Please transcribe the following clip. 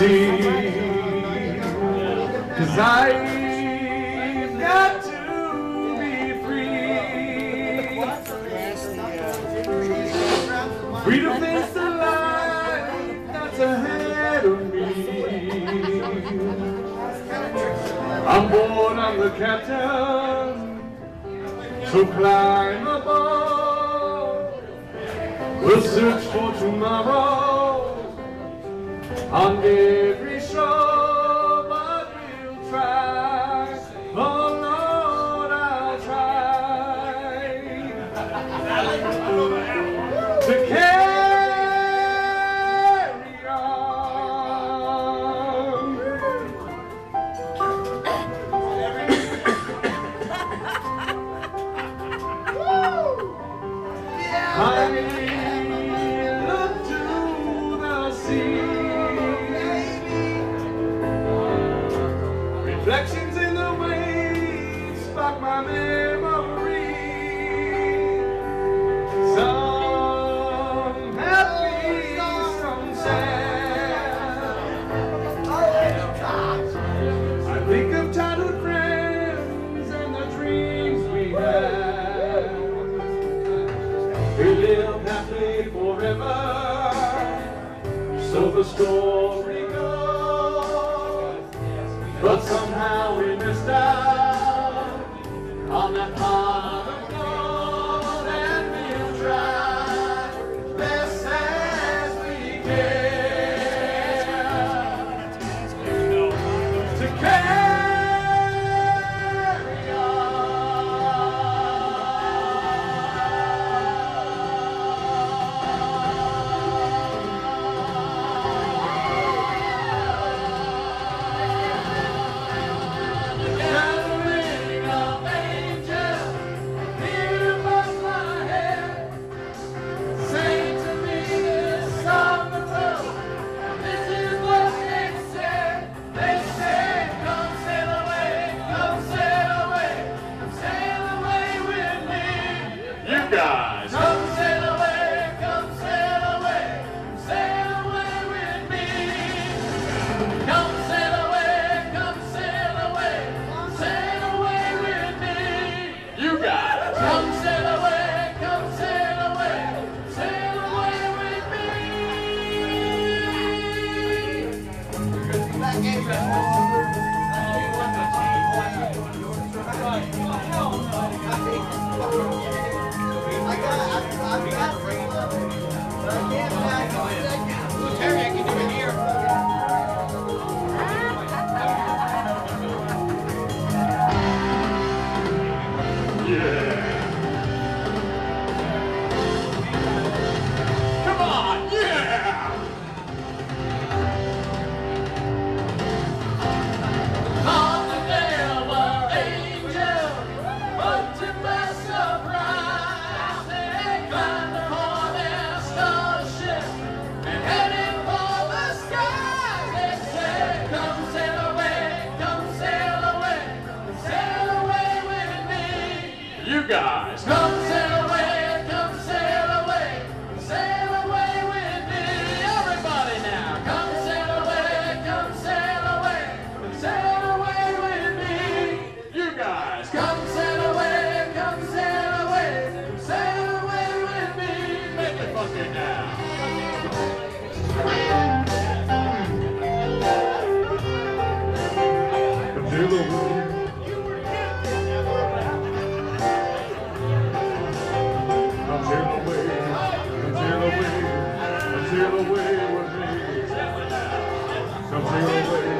sea. Cause I've got to be free. Free to face the life that's ahead of me. I'm born, I'm the captain, so climb aboard. We'll search for tomorrow on every shore, but we'll try. Oh Lord, I'll try to carry on. I Reflections in the waves spark my memory. Some happy, some sad. I think of childhood friends and the dreams we had. We live happily forever, so the story me. Teri, You guys, come sail away, come sail away, sail away with me. Everybody now, come sail away, come sail away, sail away with me. You guys, come sail away, come sail away, sail away with me. Make it funky now. away with me. Come away.